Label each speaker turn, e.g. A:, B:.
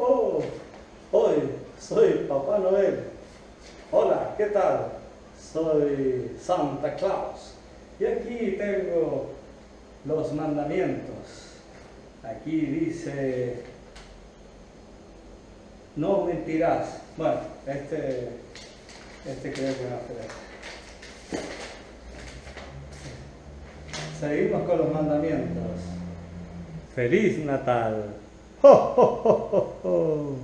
A: oh! Hoy soy Papá Noel. Hola, ¿qué tal? Soy Santa Claus. Y aquí tengo los mandamientos. Aquí dice, no mentirás. Bueno, este, este creo que a ser Seguimos con los mandamientos. Feliz Natal. ¡Ho, ho, ho, ho!